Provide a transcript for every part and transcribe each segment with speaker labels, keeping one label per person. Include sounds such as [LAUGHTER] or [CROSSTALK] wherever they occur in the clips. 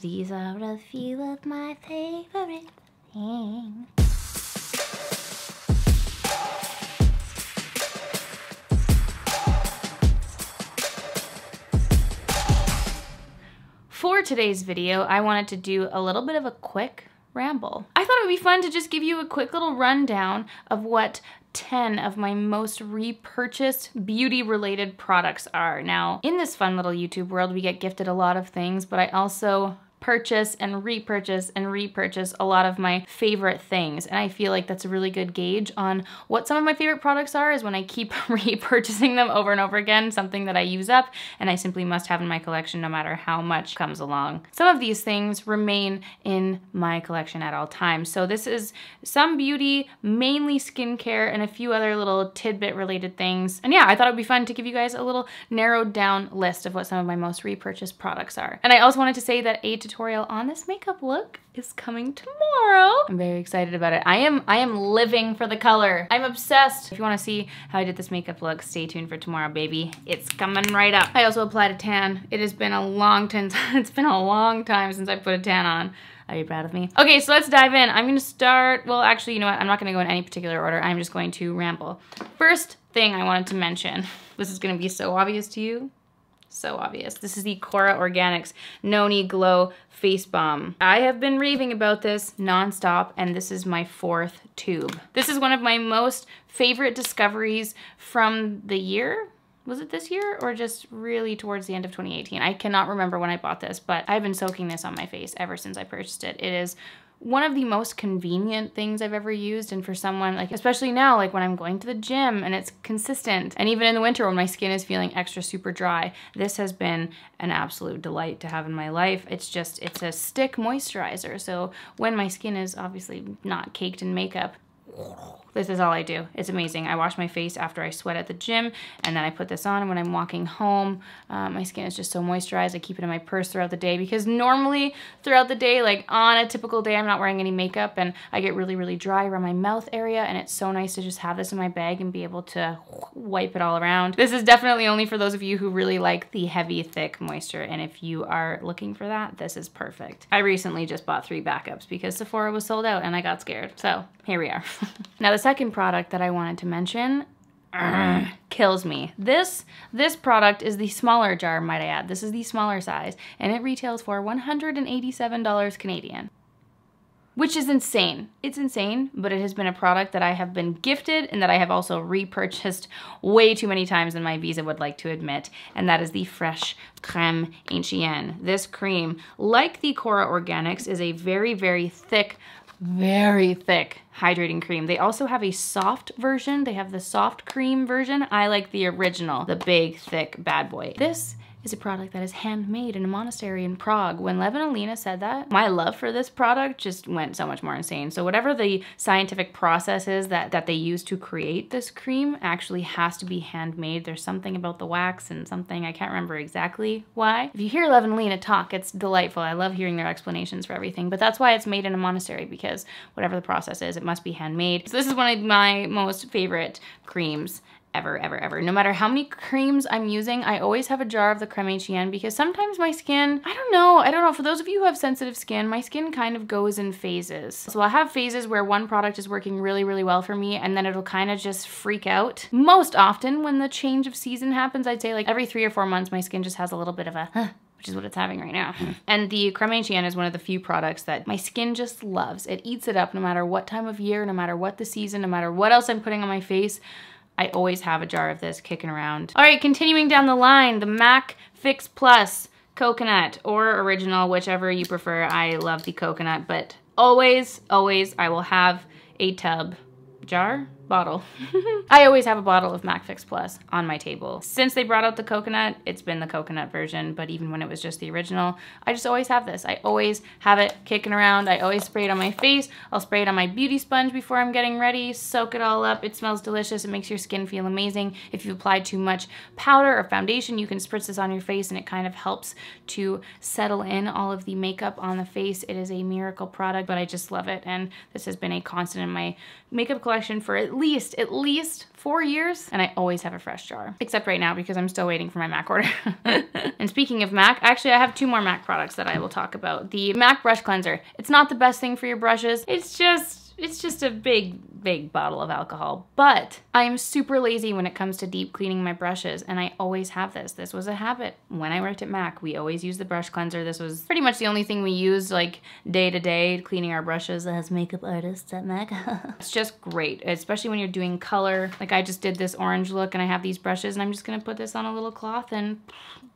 Speaker 1: These are a few of my favorite things. For today's video, I wanted to do a little bit of a quick ramble. I thought it would be fun to just give you a quick little rundown of what 10 of my most repurchased beauty related products are. Now, in this fun little YouTube world, we get gifted a lot of things, but I also purchase and repurchase and repurchase a lot of my favorite things. And I feel like that's a really good gauge on what some of my favorite products are is when I keep [LAUGHS] repurchasing them over and over again, something that I use up and I simply must have in my collection no matter how much comes along. Some of these things remain in my collection at all times. So this is some beauty, mainly skincare, and a few other little tidbit related things. And yeah, I thought it'd be fun to give you guys a little narrowed down list of what some of my most repurchased products are. And I also wanted to say that a tutorial on this makeup look is coming tomorrow. I'm very excited about it. I am I am living for the color. I'm obsessed. If you want to see how I did this makeup look, stay tuned for tomorrow, baby. It's coming right up. I also applied a tan. It has been a long [LAUGHS] time, it's been a long time since I put a tan on. Are you proud of me? Okay, so let's dive in. I'm gonna start, well, actually, you know what? I'm not gonna go in any particular order. I'm just going to ramble. First thing I wanted to mention, [LAUGHS] this is gonna be so obvious to you, so obvious. This is the Kora Organics Noni Glow Face Balm. I have been raving about this nonstop, and this is my fourth tube. This is one of my most favorite discoveries from the year. Was it this year or just really towards the end of 2018? I cannot remember when I bought this, but I've been soaking this on my face ever since I purchased it. It is one of the most convenient things I've ever used and for someone like especially now like when I'm going to the gym and it's consistent and even in the winter when my skin is feeling extra super dry this has been an absolute delight to have in my life. It's just it's a stick moisturizer so when my skin is obviously not caked in makeup this is all I do. It's amazing. I wash my face after I sweat at the gym, and then I put this on when I'm walking home. Uh, my skin is just so moisturized. I keep it in my purse throughout the day because normally throughout the day, like on a typical day, I'm not wearing any makeup, and I get really, really dry around my mouth area, and it's so nice to just have this in my bag and be able to wipe it all around. This is definitely only for those of you who really like the heavy, thick moisture, and if you are looking for that, this is perfect. I recently just bought three backups because Sephora was sold out, and I got scared. So here we are. [LAUGHS] now the second product that I wanted to mention uh, kills me. This this product is the smaller jar, might I add. This is the smaller size, and it retails for $187 Canadian. Which is insane. It's insane, but it has been a product that I have been gifted and that I have also repurchased [LAUGHS] way too many times than my visa would like to admit, and that is the Fresh Creme Ancienne. This cream, like the Kora Organics, is a very, very thick very thick hydrating cream. They also have a soft version. They have the soft cream version. I like the original, the big, thick bad boy. This is a product that is handmade in a monastery in Prague. When Lev and Alina said that, my love for this product just went so much more insane. So whatever the scientific process is that, that they use to create this cream actually has to be handmade. There's something about the wax and something, I can't remember exactly why. If you hear Lev and Alina talk, it's delightful. I love hearing their explanations for everything, but that's why it's made in a monastery because whatever the process is, it must be handmade. So this is one of my most favorite creams ever, ever, ever. No matter how many creams I'm using, I always have a jar of the Creme Ancienne because sometimes my skin, I don't know, I don't know. For those of you who have sensitive skin, my skin kind of goes in phases. So I'll have phases where one product is working really, really well for me and then it'll kind of just freak out. Most often when the change of season happens, I'd say like every three or four months, my skin just has a little bit of a, huh, which is what it's having right now. Hmm. and the Creme Ancienne is one of the few products that my skin just loves. It eats it up no matter what time of year, no matter what the season, no matter what else I'm putting on my face. I always have a jar of this kicking around. All right, continuing down the line, the MAC Fix Plus coconut or original, whichever you prefer. I love the coconut, but always, always I will have a tub jar bottle. [LAUGHS] I always have a bottle of MAC Fix Plus on my table. Since they brought out the coconut, it's been the coconut version, but even when it was just the original, I just always have this. I always have it kicking around. I always spray it on my face. I'll spray it on my beauty sponge before I'm getting ready, soak it all up. It smells delicious. It makes your skin feel amazing. If you apply too much powder or foundation, you can spritz this on your face and it kind of helps to settle in all of the makeup on the face. It is a miracle product, but I just love it. And this has been a constant in my makeup collection for at least, at least four years and I always have a fresh jar. Except right now because I'm still waiting for my MAC order. [LAUGHS] and speaking of MAC, actually I have two more MAC products that I will talk about. The MAC brush cleanser. It's not the best thing for your brushes. It's just it's just a big, big bottle of alcohol. But I'm super lazy when it comes to deep cleaning my brushes, and I always have this. This was a habit. When I worked at MAC, we always used the brush cleanser. This was pretty much the only thing we used like day to day cleaning our brushes as makeup artists at MAC. [LAUGHS] it's just great, especially when you're doing color. Like I just did this orange look and I have these brushes and I'm just gonna put this on a little cloth and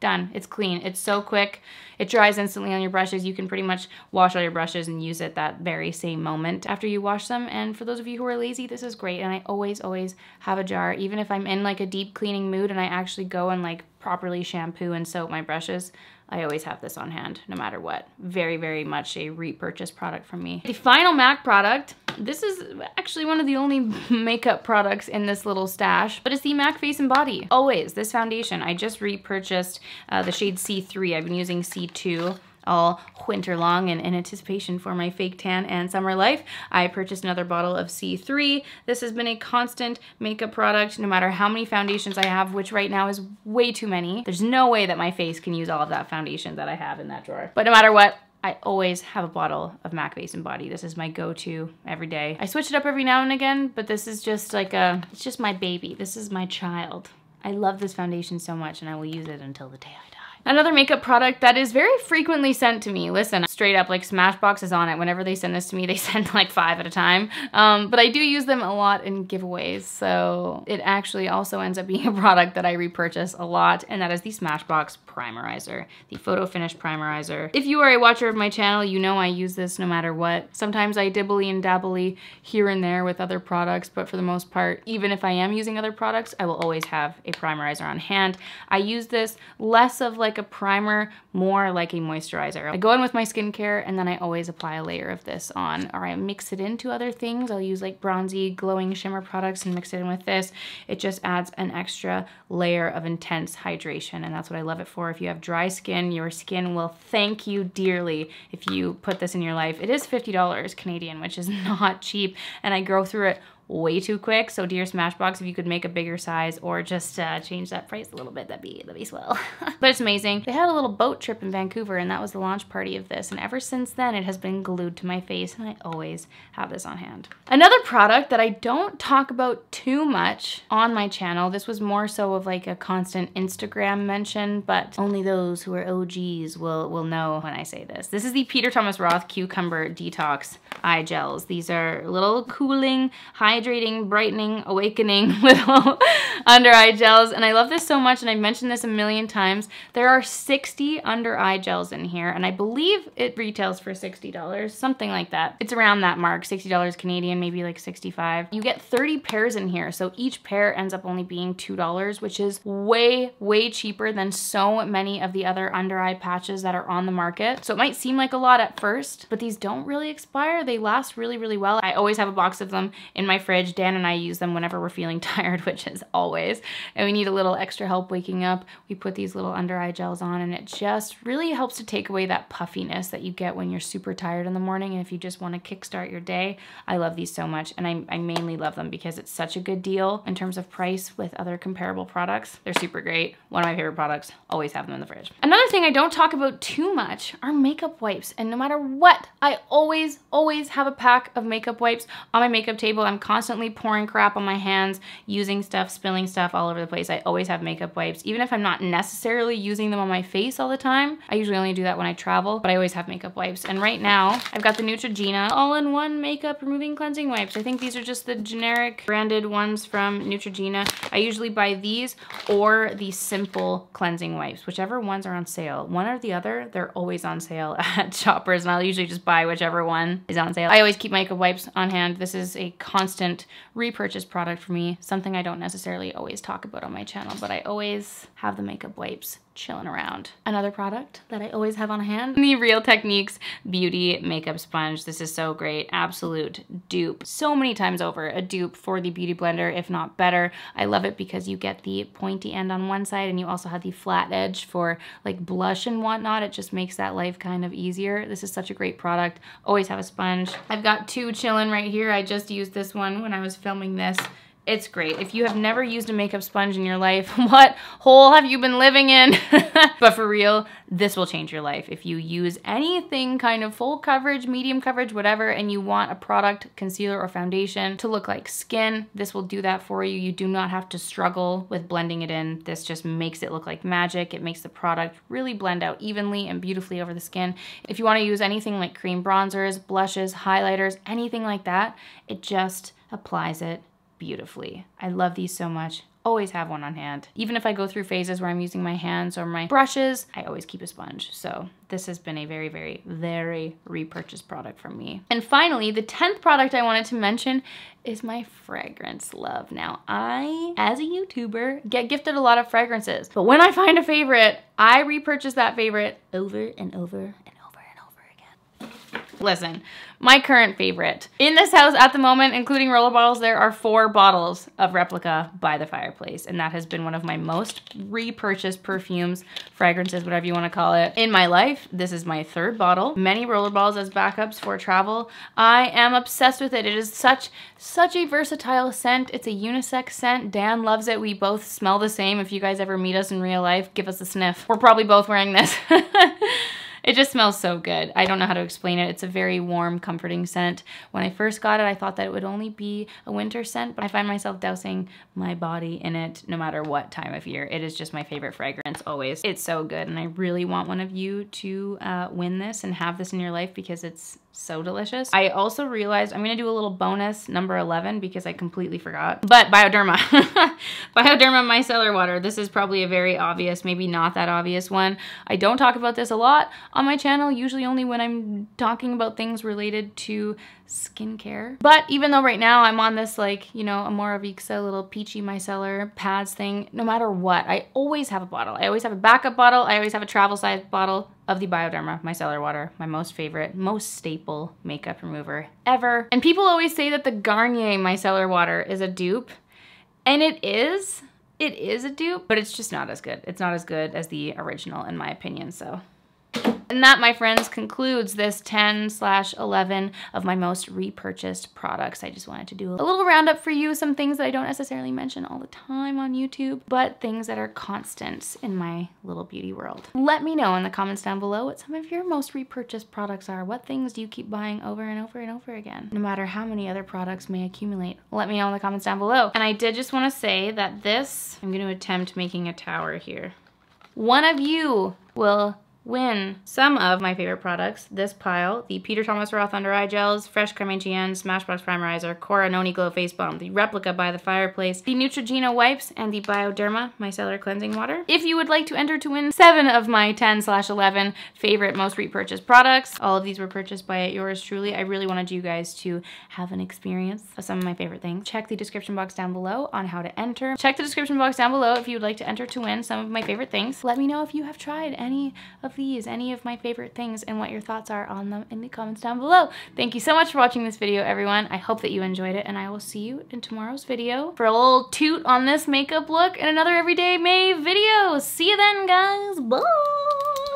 Speaker 1: done. It's clean. It's so quick. It dries instantly on your brushes. You can pretty much wash all your brushes and use it that very same moment after you wash them. And for those of you who are lazy, this is great. And I always, always have a jar. Even if I'm in like a deep cleaning mood and I actually go and like properly shampoo and soap my brushes, I always have this on hand no matter what. Very, very much a repurchase product from me. The final MAC product, this is actually one of the only [LAUGHS] makeup products in this little stash, but it's the MAC Face and Body. Always, this foundation. I just repurchased uh, the shade C3. I've been using C2 all winter long and in anticipation for my fake tan and summer life, I purchased another bottle of C3. This has been a constant makeup product no matter how many foundations I have, which right now is way too many. There's no way that my face can use all of that foundation that I have in that drawer. But no matter what, I always have a bottle of MAC Face and Body. This is my go-to every day. I switch it up every now and again, but this is just like a, it's just my baby. This is my child. I love this foundation so much and I will use it until the day I die. Another makeup product that is very frequently sent to me. Listen, straight up, like Smashbox is on it. Whenever they send this to me, they [LAUGHS] send like five at a time. Um, but I do use them a lot in giveaways. So it actually also ends up being a [LAUGHS] product that I repurchase a lot. And that is the Smashbox Primerizer, the Photo Finish Primerizer. If you are a watcher of my channel, you know I use this no matter what. Sometimes I dibbly and dabbly here and there with other products, but for the most part, even if I am using other products, I will always have a primerizer on hand. I use this less of like a primer, more like a moisturizer. I go in with my skincare and then I always apply a layer of this on or I mix it into other things. I'll use like bronzy glowing shimmer products and mix it in with this. It just adds an extra layer of intense hydration and that's what I love it for. If you have dry skin, your skin will thank you dearly if you put this in your life. It is $50 Canadian, which is [LAUGHS] not cheap and I go through it way too quick. So dear Smashbox, if you could make a bigger size or just uh, change that price a little bit, that'd be, that'd be swell. [LAUGHS] but it's amazing. They had a little boat trip in Vancouver and that was the launch party of this. And ever since then, it has been glued to my face and I always have this on hand. Another product that I don't talk about too much on my channel, this was more so of like a constant Instagram mention, but only those who are OGs will, will know when I say this. This is the Peter Thomas Roth Cucumber Detox Eye Gels. These are little cooling, hydrating, brightening, awakening [LAUGHS] little under eye gels. And I love this so much, and I've mentioned this a million times. There are 60 under eye gels in here, and I believe it retails for $60, something like that. It's around that mark, $60 Canadian, maybe like 65. You get 30 pairs in here, so each pair ends up only being $2, which is way, way cheaper than so many of the other under eye patches that are on the market. So it might seem like a lot at first, but these don't really expire. They last really, really well. I always have a box of them in my fridge. Dan and I use them whenever we're feeling [LAUGHS] tired, which is always, and we need a little extra help waking up. We put these little under eye gels on and it just really helps to take away that puffiness that you get when you're super tired in the morning. And if you just want to kickstart your day, I love these so much. And I, I mainly love them because it's such a good deal in terms of price with other comparable products. They're super great. One of my favorite products, always have them in the fridge. Another thing I don't talk about too much are makeup wipes. And no matter what, I always, always have a pack of makeup wipes on my makeup table. I'm constantly constantly pouring crap on my hands, using stuff, spilling stuff all over the place. I always have makeup wipes. Even if I'm not necessarily using them on my face all the time, I usually only do that when I travel, but I always have makeup wipes. And right now, I've got the Neutrogena all-in-one makeup removing cleansing wipes. I think these are just the generic branded ones from Neutrogena. I usually buy these or the simple cleansing wipes, whichever ones are on sale. One or the other, they're always on sale [LAUGHS] at Shoppers, and I'll usually just buy whichever one is on sale. I always keep makeup wipes on hand. This is a constant repurchase product for me, something I don't necessarily always talk about on my channel, but I always have the makeup wipes chilling around. Another product that I always have on hand, the Real Techniques Beauty Makeup Sponge. This is so great, absolute dupe. So many times over, a dupe for the Beauty Blender, if not better. I love it because you get the pointy end on one side and you also have the flat edge for like blush and whatnot. It just makes that life kind of easier. This is such a great product. Always have a sponge. I've got two chilling right here. I just used this one when I was filming this it's great. If you have never used a makeup sponge in your life, [LAUGHS] what hole have you been living in? [LAUGHS] but for real, this will change your life. If you use anything kind of full coverage, medium coverage, whatever, and you want a product, concealer or foundation to look like skin, this will do that for you. You do not have to struggle with blending it in. This just makes it look like magic. It makes the product really blend out evenly and beautifully over the skin. If you wanna use anything like cream bronzers, blushes, highlighters, anything like that, it just applies it beautifully. I love these so much. Always have one on hand. Even if I go through phases where I'm using my hands or my brushes, I always keep a sponge. So this has been a very, very, very repurchased product for me. And finally, the 10th product I wanted to mention is my fragrance love. Now, I, as a YouTuber, get gifted a lot of fragrances, but when I find a favorite, I repurchase that favorite over and over Listen, my current favorite. In this house at the moment, including roller bottles, there are four bottles of Replica by the fireplace. And that has been one of my most repurchased perfumes, fragrances, whatever you want to call it, in my life. This is my third bottle. Many roller balls as backups for travel. I am obsessed with it. It is such, such a versatile scent. It's a unisex scent. Dan loves it. We both smell the same. If you guys ever meet us in real life, give us a sniff. We're probably both wearing this. [LAUGHS] It just smells so good. I don't know how to explain it. It's a very warm, comforting scent. When I first got it, I thought that it would only be a winter scent, but I find myself dousing my body in it no matter what time of year. It is just my favorite fragrance always. It's so good, and I really want one of you to uh, win this and have this in your life because it's so delicious. I also realized I'm gonna do a little bonus number 11 because I completely forgot. But Bioderma. [LAUGHS] Bioderma micellar water. This is probably a very obvious, maybe not that obvious one. I don't talk about this a lot on my channel, usually only when I'm talking about things related to skincare. But even though right now I'm on this like, you know, Amora-Vixa little peachy micellar pads thing, no matter what, I always have a bottle. I always have a backup bottle. I always have a travel size bottle of the Bioderma micellar water, my most favorite, most staple makeup remover ever. And people always say that the Garnier micellar water is a dupe, and it is. It is a dupe, but it's just not as good. It's not as good as the original in my opinion, so and that, my friends, concludes this 10 slash 11 of my most repurchased products. I just wanted to do a little roundup for you, some things that I don't necessarily mention all the time on YouTube, but things that are constants in my little beauty world. Let me know in the comments down below what some of your most repurchased products are. What things do you keep buying over and over and over again? No matter how many other products may accumulate. Let me know in the comments down below. And I did just want to say that this, I'm going to attempt making a tower here. One of you will win some of my favorite products. This pile, the Peter Thomas Roth Under Eye Gels, Fresh Creme Ancienne, Smashbox Primerizer, Kora Noni Glow Face Balm, the Replica by the Fireplace, the Neutrogena Wipes, and the Bioderma Micellar Cleansing Water. If you would like to enter to win seven of my 10 slash 11 favorite most repurchased products, all of these were purchased by yours truly. I really wanted you guys to have an experience of some of my favorite things. Check the description box down below on how to enter. Check the description box down below if you would like to enter to win some of my favorite things. Let me know if you have tried any of these, any of my favorite things, and what your thoughts are on them in the comments down below. Thank you so much for watching this video, everyone. I hope that you enjoyed it, and I will see you in tomorrow's video for a little toot on this makeup look and another Everyday May video. See you then, guys. Bye!